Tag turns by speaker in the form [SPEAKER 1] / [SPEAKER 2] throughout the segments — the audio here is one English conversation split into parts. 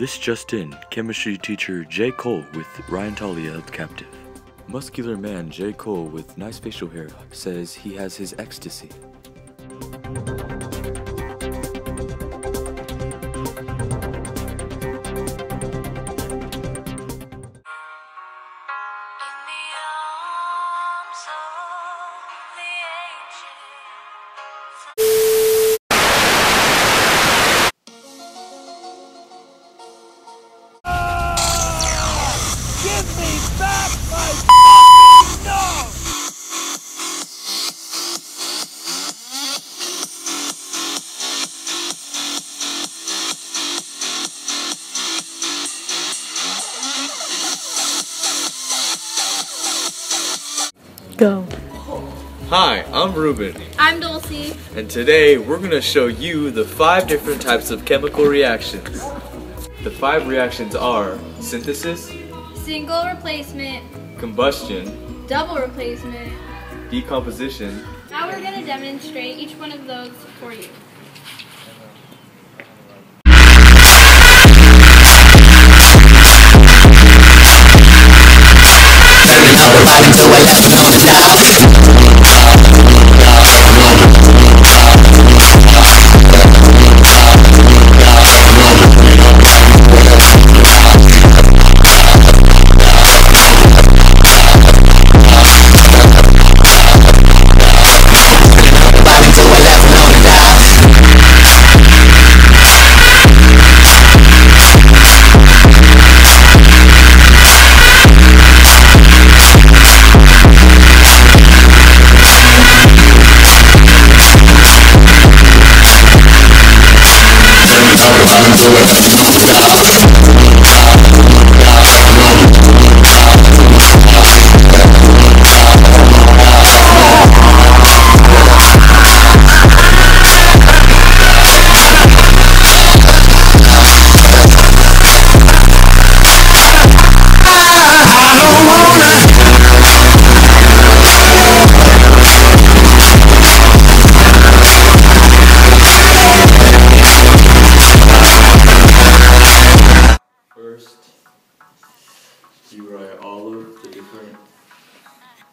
[SPEAKER 1] This just in, chemistry teacher J. Cole with Ryan Talia held captive. Muscular man J. Cole with nice facial hair says he has his ecstasy.
[SPEAKER 2] Go.
[SPEAKER 3] Hi, I'm Ruben,
[SPEAKER 4] I'm Dulcie.
[SPEAKER 3] and today we're going to show you the five different types of chemical reactions. The five reactions are synthesis,
[SPEAKER 4] Single replacement,
[SPEAKER 3] combustion,
[SPEAKER 4] double replacement.
[SPEAKER 3] decomposition,
[SPEAKER 4] Now we're going to demonstrate each one of those for you.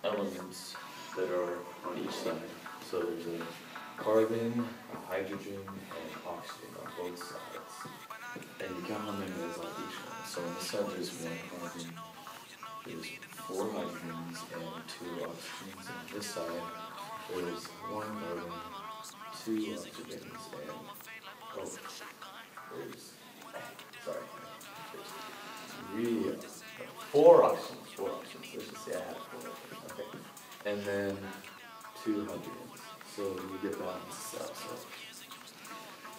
[SPEAKER 1] Elements that are on each side. So there's a carbon, a hydrogen, and oxygen on both sides. And you count how many there's on each one. So on the side there's one carbon, there's four hydrogens, and two oxygens. On this side there's one carbon, two oxygens, and oh, there's sorry. Three, four options, four options, And then two hydrogens, so you get balanced out, so.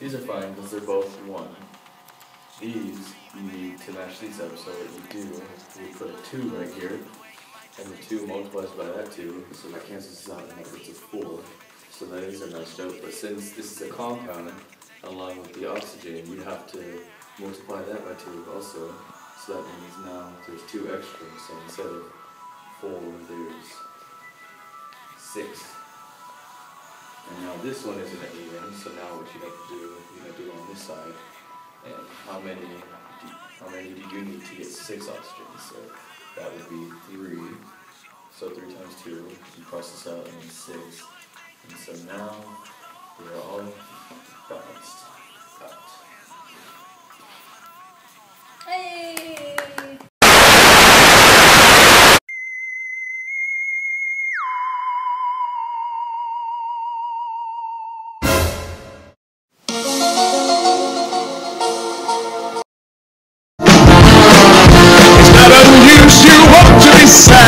[SPEAKER 1] These are fine, because they're both one. These, you need to match these up, so what you do, we put a two right here, and the two multiplies by that two, so that cancels out, and that gets a four. So that is a matched up, but since this is a compound, along with the oxygen, you have to multiply that by two also. So that means now there's two extras, so instead of four, there's six. And now this one isn't even, so now what you have to do, you have to do on this side. And how many, do, how many do you need to get six oxygens? So that would be three. So three times two, you cross this out and then six. And so now we're all